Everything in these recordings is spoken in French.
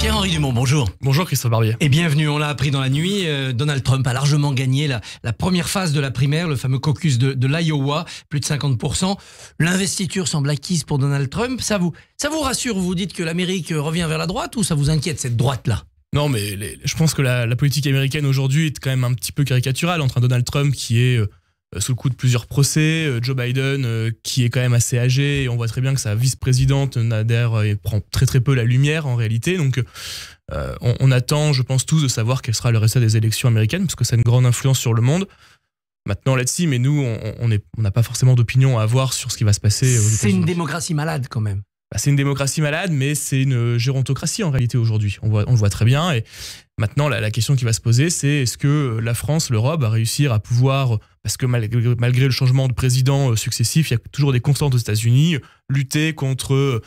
Pierre-Henri Dumont, bonjour. Bonjour Christophe Barbier. Et bienvenue, on l'a appris dans la nuit, euh, Donald Trump a largement gagné la, la, première phase de la primaire, le fameux caucus de, de l'Iowa, plus de 50%. L'investiture semble acquise pour Donald Trump. Ça vous, ça vous rassure? Vous dites que l'Amérique revient vers la droite ou ça vous inquiète cette droite-là? Non, mais les, je pense que la, la politique américaine aujourd'hui est quand même un petit peu caricaturale entre un Donald Trump qui est euh, sous le coup de plusieurs procès, euh, Joe Biden euh, qui est quand même assez âgé et on voit très bien que sa vice-présidente n'adhère et prend très très peu la lumière en réalité. Donc euh, on, on, attend, je pense tous, de savoir quel sera le résultat des élections américaines parce que ça a une grande influence sur le monde. Maintenant là-dessus, mais nous, on n'a on pas forcément d'opinion à avoir sur ce qui va se passer. C'est une démocratie malade quand même. Bah, c'est une démocratie malade, mais c'est une gérontocratie en réalité aujourd'hui. On, voit, on le voit très bien. Et maintenant, la, question qui va se poser, c'est est-ce que la France, l'Europe, va réussir à pouvoir parce que malgré, le changement de président successif, il y a toujours des constantes aux États-Unis, lutter contre euh,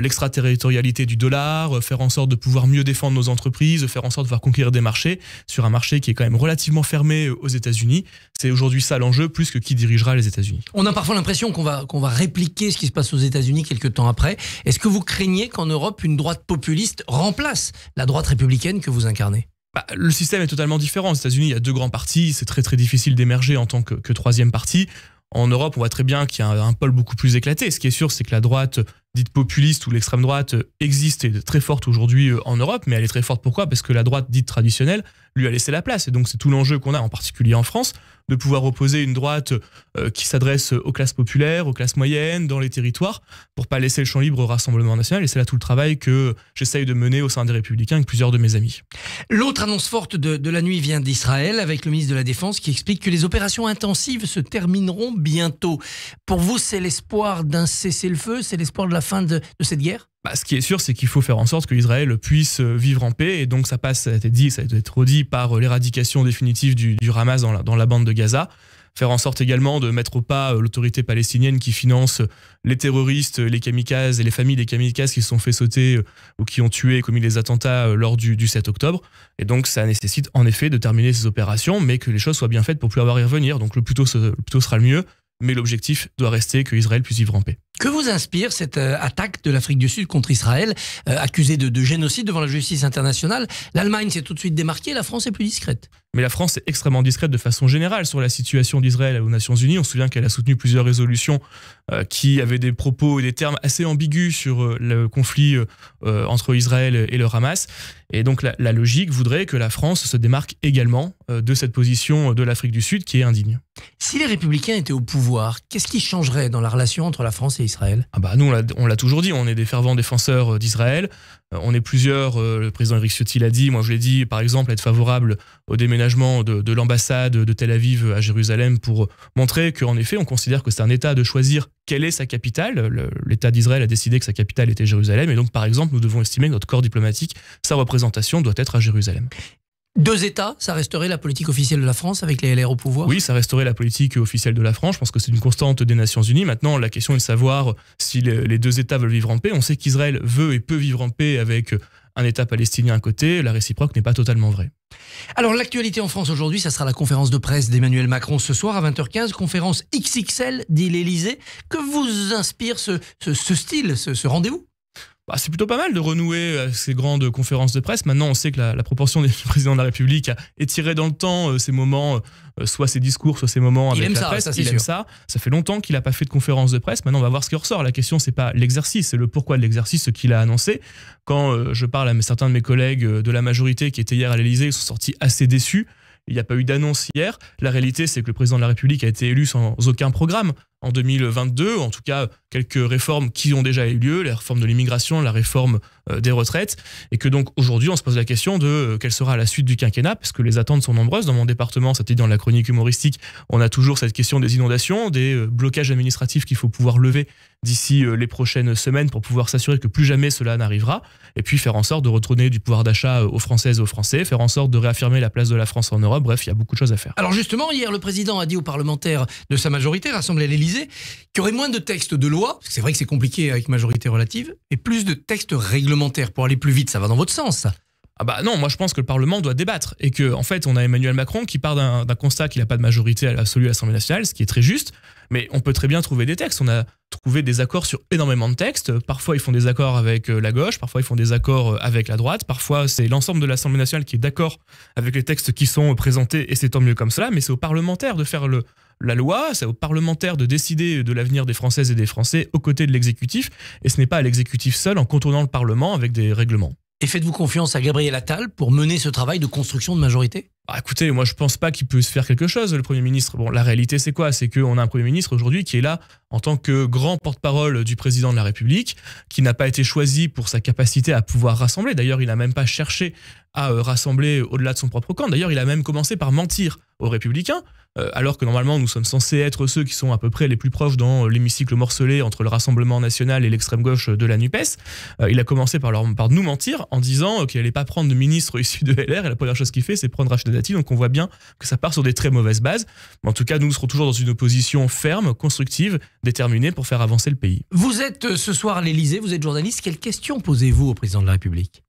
l'extraterritorialité du dollar, faire en sorte de pouvoir mieux défendre nos entreprises, faire en sorte de pouvoir conquérir des marchés sur un marché qui est quand même relativement fermé aux États-Unis. C'est aujourd'hui ça l'enjeu, plus que qui dirigera les États-Unis. On a parfois l'impression qu'on va, qu'on va répliquer ce qui se passe aux États-Unis quelques temps après. Est-ce que vous craignez qu'en Europe, une droite populiste remplace la droite républicaine que vous incarnez? Bah, le système est totalement différent. Aux États-Unis, il y a deux grands partis. C'est très très difficile d'émerger en tant que, troisième parti. En Europe, on voit très bien qu'il y a un, pôle beaucoup plus éclaté. Ce qui est sûr, c'est que la droite dite populiste ou l'extrême droite existe et est très forte aujourd'hui en Europe, mais elle est très forte pourquoi? Parce que la droite dite traditionnelle lui a laissé la place. Et donc c'est tout l'enjeu qu'on a, en particulier en France, de pouvoir opposer une droite euh, qui s'adresse aux classes populaires, aux classes moyennes, dans les territoires, pour pas laisser le champ libre au Rassemblement national. Et c'est là tout le travail que j'essaye de mener au sein des Républicains avec plusieurs de mes amis. L'autre annonce forte de, de la nuit vient d'Israël, avec le ministre de la Défense qui explique que les opérations intensives se termineront bientôt. Pour vous, c'est l'espoir d'un cessez-le-feu, c'est l'espoir de la fin de, cette guerre bah, ce qui est sûr, c'est qu'il faut faire en sorte que Israël puisse vivre en paix. Et donc, ça passe, ça a été dit, ça a été redit par l'éradication définitive du, Hamas dans la, la bande de Gaza. Faire en sorte également de mettre au pas l'autorité palestinienne qui finance les terroristes, les kamikazes et les familles des kamikazes qui se sont fait sauter ou qui ont tué et commis les attentats lors du, du 7 octobre. Et donc, ça nécessite en effet de terminer ces opérations, mais que les choses soient bien faites pour plus avoir à y revenir. Donc, le plus tôt sera le mieux. Mais l'objectif doit rester que Israël puisse vivre en paix. Que vous inspire cette euh, attaque de l'Afrique du Sud contre Israël, euh, accusée de, de, génocide devant la justice internationale? L'Allemagne s'est tout de suite démarquée, la France est plus discrète. Mais la France est extrêmement discrète de façon générale sur la situation d'Israël aux Nations Unies. On se souvient qu'elle a soutenu plusieurs résolutions euh, qui avaient des propos et des termes assez ambigus sur le conflit entre Israël et le Hamas. Et donc la, la, logique voudrait que la France se démarque également de cette position de l'Afrique du Sud qui est indigne. Si les républicains étaient au pouvoir, qu'est-ce qui changerait dans la relation entre la France et Israël? Ah bah Nous, on l'a toujours dit, on est des fervents défenseurs d'Israël. On est plusieurs, le président Eric Ciotti l'a dit, moi je l'ai dit, par exemple, être favorable au déménagement de, de l'ambassade de Tel Aviv à Jérusalem pour montrer qu'en effet, on considère que c'est un État de choisir quelle est sa capitale. L'État d'Israël a décidé que sa capitale était Jérusalem, et donc par exemple, nous devons estimer que notre corps diplomatique, sa représentation doit être à Jérusalem. Deux États, ça resterait la politique officielle de la France avec les LR au pouvoir? Oui, ça resterait la politique officielle de la France. Je pense que c'est une constante des Nations Unies. Maintenant, la question est de savoir si les deux États veulent vivre en paix. On sait qu'Israël veut et peut vivre en paix avec un État palestinien à côté. La réciproque n'est pas totalement vraie. Alors l'actualité en France aujourd'hui, ça sera la conférence de presse d'Emmanuel Macron ce soir à 20h15, conférence XXL, dit l'Elysée. Que vous inspire ce, ce, ce style, ce, ce rendez-vous? Bah, c'est plutôt pas mal de renouer ces grandes conférences de presse. Maintenant, on sait que la, la proportion des présidents de la République a étiré dans le temps euh, ces moments, euh, soit ses discours, soit ces moments avec il aime la ça, presse. Ça, il sûr. aime ça. Ça fait longtemps qu'il n'a pas fait de conférence de presse. Maintenant, on va voir ce qui ressort. La question, c'est pas l'exercice, c'est le pourquoi de l'exercice, ce qu'il a annoncé. Quand euh, je parle à certains de mes collègues de la majorité qui étaient hier à l'Élysée, ils sont sortis assez déçus. Il n'y a pas eu d'annonce hier. La réalité, c'est que le président de la République a été élu sans aucun programme en 2022, en tout cas quelques réformes qui ont déjà eu lieu, la réforme de l'immigration, la réforme euh, des retraites, et que donc aujourd'hui on se pose la question de euh, quelle sera la suite du quinquennat, parce que les attentes sont nombreuses. Dans mon département, c'était dans la chronique humoristique, on a toujours cette question des inondations, des euh, blocages administratifs qu'il faut pouvoir lever d'ici les prochaines semaines pour pouvoir s'assurer que plus jamais cela n'arrivera, et puis faire en sorte de retourner du pouvoir d'achat aux Françaises et aux Français, faire en sorte de réaffirmer la place de la France en Europe, bref, il y a beaucoup de choses à faire. Alors justement, hier, le président a dit aux parlementaires de sa majorité, rassemblés à l'Élysée, qu'il y aurait moins de textes de loi, parce que c'est vrai que c'est compliqué avec majorité relative, et plus de textes réglementaires pour aller plus vite. Ça va dans votre sens, ah bah non, moi je pense que le Parlement doit débattre et que fait on a Emmanuel Macron qui part d'un constat qu'il n'a pas de majorité absolue à l'Assemblée nationale, ce qui est très juste, mais on peut très bien trouver des textes. On a trouvé des accords sur énormément de textes. Parfois ils font des accords avec euh, la gauche, parfois ils font des accords euh, avec la droite, parfois c'est l'ensemble de l'Assemblée nationale qui est d'accord avec les textes qui sont présentés et c'est tant mieux comme cela, mais c'est aux parlementaires de faire la loi, c'est aux parlementaires de décider de l'avenir des Françaises et des Français aux côtés de l'exécutif, et ce n'est pas à l'exécutif seul en contournant le Parlement avec des règlements. Et faites-vous confiance à Gabriel Attal pour mener ce travail de construction de majorité? Bah, écoutez, moi je pense pas qu'il puisse faire quelque chose, le Premier ministre. Bon, la réalité c'est quoi? C'est qu'on a un Premier ministre aujourd'hui qui est là en tant que grand porte-parole du président de la République, qui n'a pas été choisi pour sa capacité à pouvoir rassembler. D'ailleurs, il n'a même pas cherché à euh, rassembler au-delà de son propre camp. D'ailleurs, il a même commencé par mentir aux républicains, euh, alors que normalement nous sommes censés être ceux qui sont à peu près les plus proches dans l'hémicycle morcelé entre le Rassemblement national et l'extrême gauche de la NUPES. Euh, il a commencé par, par nous mentir en disant qu'il n'allait pas prendre de ministre issu de LR, et la première chose qu'il fait, c'est prendre Rachida Donc on voit bien que ça part sur des très mauvaises bases. en tout cas, nous serons toujours dans une opposition ferme, constructive, déterminée pour faire avancer le pays. Vous êtes ce soir à l'Elysée, vous êtes journaliste, quelles questions posez-vous au président de la République?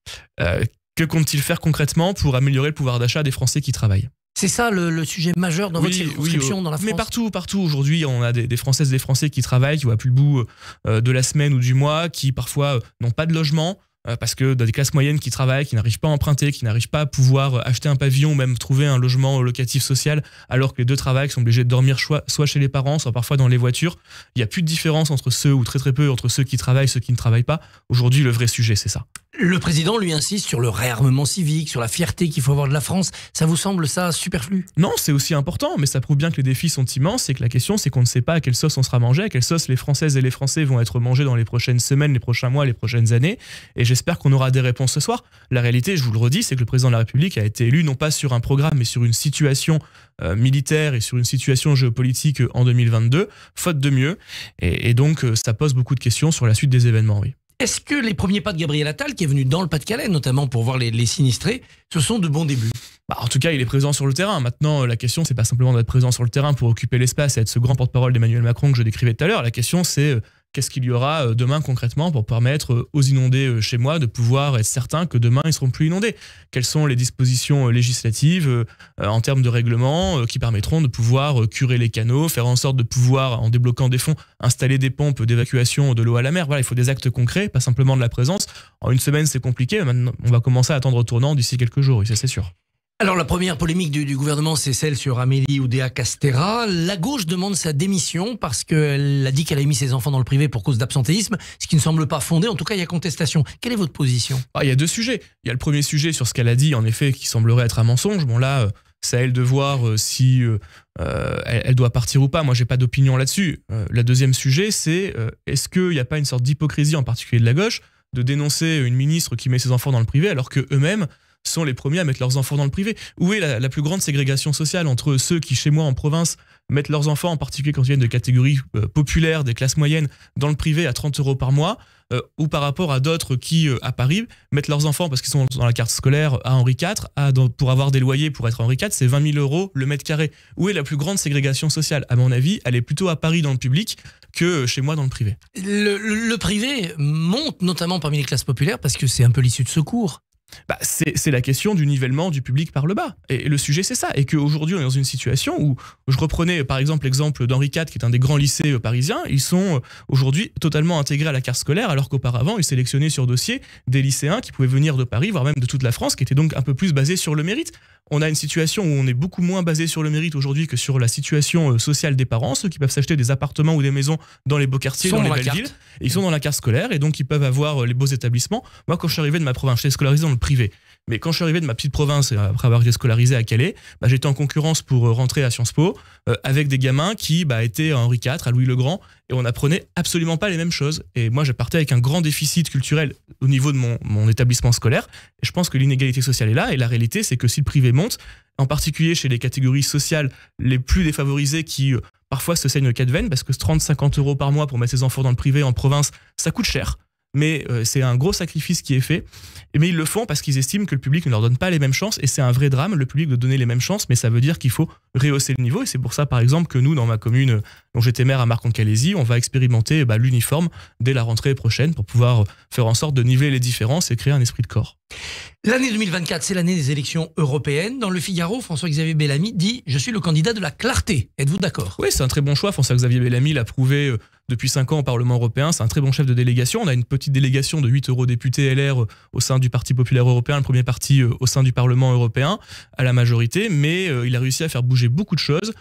Que compte-t-il faire concrètement pour améliorer le pouvoir d'achat des Français qui travaillent? C'est ça le, sujet majeur dans votre circonscription dans la France Mais partout, partout. Aujourd'hui, on a des, Françaises et des Français qui travaillent, qui voient plus le bout euh, de la semaine ou du mois, qui parfois euh, n'ont pas de logement, euh, parce que dans des classes moyennes qui travaillent, qui n'arrivent pas à emprunter, qui n'arrivent pas à pouvoir acheter un pavillon ou même trouver un logement locatif social, alors que les deux travaillent, qui sont obligés de dormir soit chez les parents, soit parfois dans les voitures. Il n'y a plus de différence entre ceux, ou très très peu, entre ceux qui travaillent et ceux qui ne travaillent pas. Aujourd'hui, le vrai sujet, c'est ça. Le président lui insiste sur le réarmement civique, sur la fierté qu'il faut avoir de la France. Ça vous semble ça superflu? Non, c'est aussi important, mais ça prouve bien que les défis sont immenses et que la question c'est qu'on ne sait pas à quelle sauce on sera mangé, à quelle sauce les Françaises et les Français vont être mangés dans les prochaines semaines, les prochains mois, les prochaines années. Et j'espère qu'on aura des réponses ce soir. La réalité, je vous le redis, c'est que le président de la République a été élu non pas sur un programme, mais sur une situation euh, militaire et sur une situation géopolitique en 2022, faute de mieux. Et, donc, euh, ça pose beaucoup de questions sur la suite des événements, oui. Est-ce que les premiers pas de Gabriel Attal, qui est venu dans le Pas-de-Calais, notamment pour voir les, sinistrés, ce sont de bons débuts? Bah, En tout cas, il est présent sur le terrain. Maintenant, la question, c'est pas simplement d'être présent sur le terrain pour occuper l'espace et être ce grand porte-parole d'Emmanuel Macron que je décrivais tout à l'heure. La question, c'est euh, qu'est-ce qu'il y aura euh, demain concrètement pour permettre euh, aux inondés euh, chez moi de pouvoir être certains que demain ils seront plus inondés? Quelles sont les dispositions législatives en termes de règlement qui permettront de pouvoir curer les canaux, faire en sorte de pouvoir, en débloquant des fonds, installer des pompes d'évacuation de l'eau à la mer? Voilà, il faut des actes concrets, pas simplement de la présence. En une semaine, c'est compliqué. Maintenant, on va commencer à attendre au tournant d'ici quelques jours, ça c'est sûr. Alors la première polémique du, gouvernement, c'est celle sur Amélie Oudéa Castera. La gauche demande sa démission parce qu'elle a dit qu'elle a mis ses enfants dans le privé pour cause d'absentéisme, ce qui ne semble pas fondé. En tout cas, il y a contestation. Quelle est votre position? Ah, Il y a deux sujets. Il y a le premier sujet sur ce qu'elle a dit, en effet, qui semblerait être un mensonge. Bon là, euh, c'est à elle de voir euh, si euh, elle, doit partir ou pas. Moi, j'ai pas d'opinion là-dessus. le deuxième sujet, c'est est-ce qu'il n'y a pas une sorte d'hypocrisie, en particulier de la gauche, de dénoncer une ministre qui met ses enfants dans le privé alors que eux-mêmes sont les premiers à mettre leurs enfants dans le privé. Où est la, plus grande ségrégation sociale entre ceux qui, chez moi en province, mettent leurs enfants, en particulier quand ils viennent de catégories euh, populaires, des classes moyennes, dans le privé à 30 euros par mois, euh, ou par rapport à d'autres qui, euh, à Paris, mettent leurs enfants, parce qu'ils sont dans la carte scolaire, à Henri IV, pour avoir des loyers pour être Henri IV, c'est 20 000 euros le mètre carré. Où est la plus grande ségrégation sociale? À mon avis, elle est plutôt à Paris dans le public que chez moi dans le privé. le privé monte notamment parmi les classes populaires parce que c'est un peu l'issue de secours bah, c'est la question du nivellement du public par le bas. Et, le sujet, c'est ça. Et qu'aujourd'hui, on est dans une situation où, je reprenais par exemple l'exemple d'Henri IV, qui est un des grands lycées euh, parisiens, ils sont euh, aujourd'hui totalement intégrés à la carte scolaire, alors qu'auparavant, ils sélectionnaient sur dossier des lycéens qui pouvaient venir de Paris, voire même de toute la France, qui étaient donc un peu plus basés sur le mérite on a une situation où on est beaucoup moins basé sur le mérite aujourd'hui que sur la situation euh, sociale des parents, ceux qui peuvent s'acheter des appartements ou des maisons dans les beaux quartiers, dans, les belles villes. ils sont dans la carte scolaire et donc ils peuvent avoir les beaux établissements. Moi, quand je suis arrivé de ma province, j'étais scolarisé dans le privé. Mais quand je suis arrivé de ma petite province, après avoir été scolarisé à Calais, bah, j'étais en concurrence pour euh, rentrer à Sciences Po avec des gamins qui bah, étaient à Henri IV, à Louis le Grand, et on apprenait absolument pas les mêmes choses. Et moi, je partais avec un grand déficit culturel au niveau de mon, établissement scolaire. Et je pense que l'inégalité sociale est là. Et la réalité, c'est que si le privé monte, en particulier chez les catégories sociales les plus défavorisées qui euh, parfois se saignent le cas de veine, parce que 30-50 euros par mois pour mettre ses enfants dans le privé en province, ça coûte cher mais euh, c'est un gros sacrifice qui est fait. Mais ils le font parce qu'ils estiment que le public ne leur donne pas les mêmes chances et c'est un vrai drame. Le public de donner les mêmes chances, mais ça veut dire qu'il faut rehausser le niveau et c'est pour ça, par exemple, que nous, dans ma commune dont j'étais maire à Marc-en-Calaisie, on va expérimenter bah, l'uniforme dès la rentrée prochaine pour pouvoir faire en sorte de niveler les différences et créer un esprit de corps. L'année 2024, c'est l'année des élections européennes. Dans le Figaro, François-Xavier Bellamy dit Je suis le candidat de la clarté. Êtes-vous d'accord? Oui, c'est un très bon choix. François-Xavier Bellamy l'a prouvé euh, depuis 5 ans au Parlement européen. C'est un très bon chef de délégation. On a une petite délégation de 8 eurodéputés LR euh, au sein du Parti populaire européen, le premier parti euh, au sein du Parlement européen, à la majorité. Mais il a réussi à faire bouger beaucoup de choses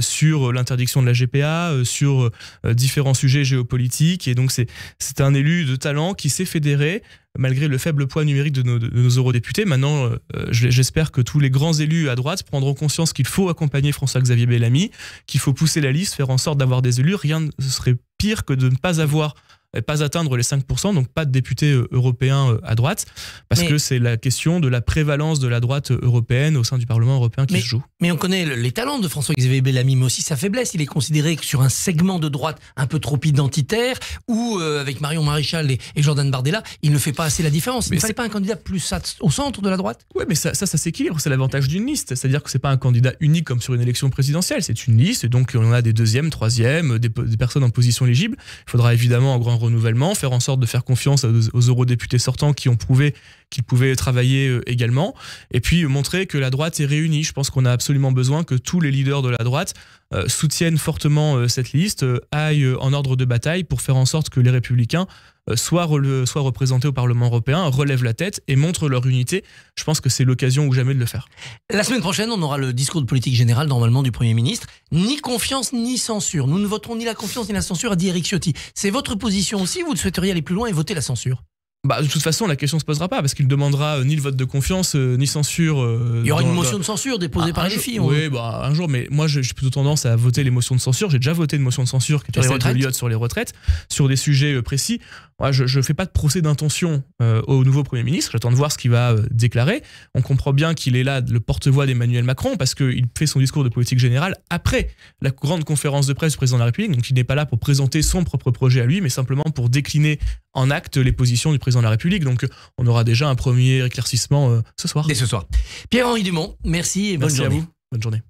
sur l'interdiction de la GPA, sur différents sujets géopolitiques. Et donc, c'est un élu de talent qui s'est fédéré malgré le faible poids numérique de nos, eurodéputés. Maintenant, euh, j'espère que tous les grands élus à droite prendront conscience qu'il faut accompagner François-Xavier Bellamy, qu'il faut pousser la liste, faire en sorte d'avoir des élus. Rien ne serait pire que de ne pas avoir pas atteindre les 5%, donc pas de députés euh, européens euh, à droite, parce que c'est la question de la prévalence de la droite européenne au sein du Parlement européen qui se joue. Mais on connaît les talents de François-Xavier Bellamy, mais aussi sa faiblesse. Il est considéré que sur un segment de droite un peu trop identitaire, ou euh, avec Marion Maréchal et, Jordan Bardella, il ne fait pas assez la différence. il ne fallait pas un candidat plus au centre de la droite Oui, mais ça, ça, ça s'équilibre. C'est l'avantage d'une liste. C'est-à-dire que c'est pas un candidat unique comme sur une élection présidentielle. C'est une liste, et donc on a des deuxièmes, troisièmes, des, des personnes en position éligible. Il faudra évidemment un grand renouvellement, faire en sorte de faire confiance aux, eurodéputés sortants qui ont prouvé qu'ils pouvaient travailler euh, également, et puis montrer que la droite est réunie. Je pense qu'on a absolument besoin que tous les leaders de la droite euh, soutiennent fortement euh, cette liste, aillent en ordre de bataille pour faire en sorte que les républicains soient, soient représentés au Parlement européen, relèvent la tête et montrent leur unité. Je pense que c'est l'occasion ou jamais de le faire. La semaine prochaine, on aura le discours de politique générale normalement du Premier ministre. Ni confiance ni censure. Nous ne voterons ni la confiance ni la censure, a dit Eric Ciotti. C'est votre position aussi Vous souhaiteriez aller plus loin et voter la censure bah, de toute façon, la question se posera pas parce qu'il demandera euh, ni le vote de confiance euh, ni censure. Euh, Il y aura une motion de censure déposée ah, par les filles. Oui, bah, un jour, mais moi j'ai plutôt tendance à voter les motions de censure. J'ai déjà voté une motion de censure qui était celle de sur les retraites, sur des sujets précis. Moi, je ne fais pas de procès d'intention au nouveau Premier ministre. J'attends de voir ce qu'il va déclarer. On comprend bien qu'il est là le porte-voix d'Emmanuel Macron parce qu'il fait son discours de politique générale après la grande conférence de presse du président de la République. Donc il n'est pas là pour présenter son propre projet à lui, mais simplement pour décliner en acte les positions du président de la République. Donc on aura déjà un premier éclaircissement euh, ce soir. Dès ce soir. Pierre-Henri Dumont, merci et bonne merci journée. À vous. Bonne journée.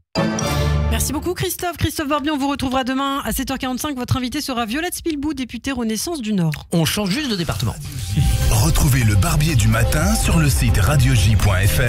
Merci beaucoup Christophe. Christophe Barbier, on vous retrouvera demain à 7h45. Votre invité sera Violette Spilbou, députée Renaissance du Nord. On change juste de département. Retrouvez le Barbier du matin sur le site radioj.fr